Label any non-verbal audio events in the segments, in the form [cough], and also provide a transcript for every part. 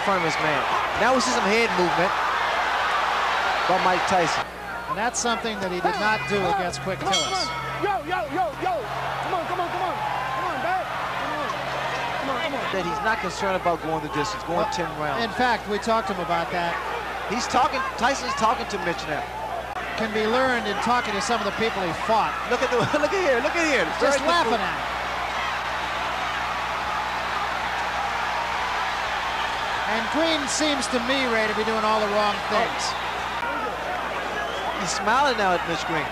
front of his man. Now we see some head movement by Mike Tyson. And that's something that he did not do against Quick Tillis. Yo, yo, yo, yo. Come on, come on, come on. Come on, back. Come on. Come on, come on. That he's not concerned about going the distance, going 10 rounds. In fact, we talked to him about that. He's talking, Tyson's talking to Mitch now. Can be learned in talking to some of the people he fought. Look at the, [laughs] look at here, look at here. Just laughing at him. And Green seems to me, Ray, to be doing all the wrong things. He's smiling now at Mitch Green.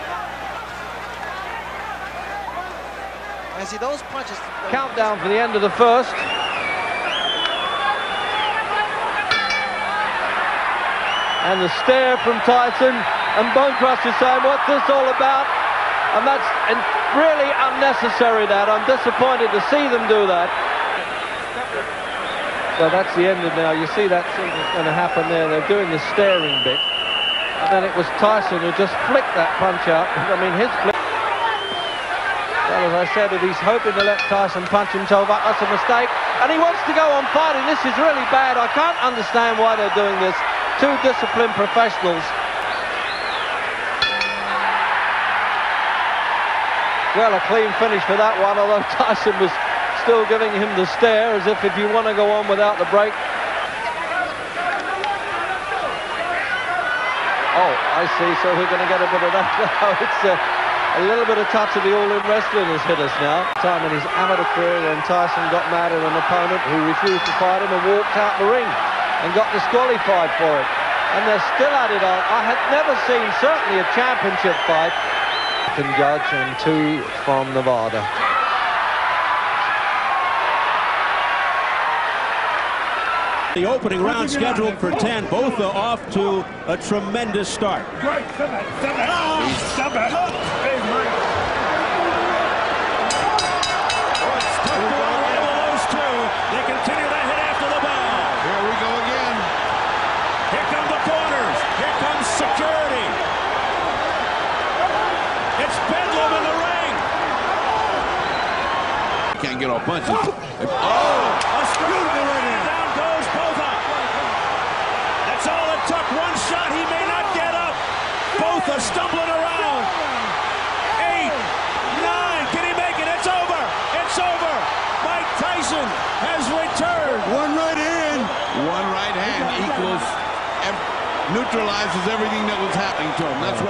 And see those punches. Countdown for the end of the first. And the stare from Tyson and Bone Crusher saying, what's this all about? And that's really unnecessary, that. I'm disappointed to see them do that. So that's the end of now. You see that thing that's going to happen there. They're doing the staring bit. And then it was Tyson who just flicked that punch out. [laughs] I mean, his flick... Well, as I said, if he's hoping to let Tyson punch himself up, that's a mistake. And he wants to go on fighting. This is really bad. I can't understand why they're doing this. Two disciplined professionals. Well, a clean finish for that one, although [laughs] Tyson was still giving him the stare as if if you want to go on without the break. Oh, I see. So we're going to get a bit of that [laughs] now. It's a, a little bit of touch of the all-in wrestling has hit us now. Time in his amateur career when Tyson got mad at an opponent who refused to fight him and walked out the ring and got disqualified for it. And they're still at it. I had never seen, certainly, a championship fight. Judge and two from Nevada. The opening round scheduled for 10. Both are off to a tremendous start. Ah! They continue to hit after the bell. Here we go again. Here come the corners. Here comes security. It's Bedlam in the ring. Can't get off punches. Oh,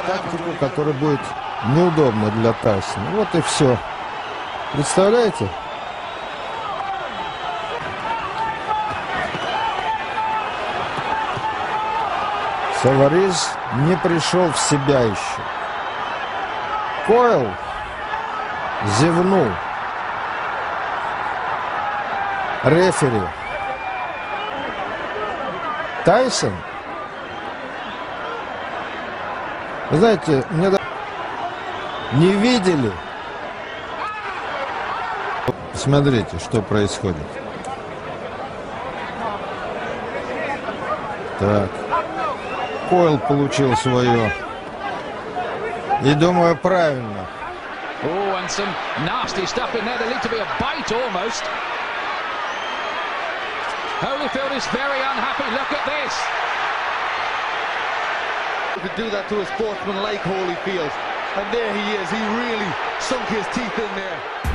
тактику, которая будет неудобна для Тайсона. Вот и все. Представляете? Саварис не пришел в себя еще. Койл зевнул. Рефери. Тайсон Знаете, мне не видели. Смотрите, что происходит. Так. Койл получил свое. И думаю, правильно. Oh. Holyfield is very unhappy. Look at this. Could do that to a sportsman like Holyfield. And there he is. He really sunk his teeth in there.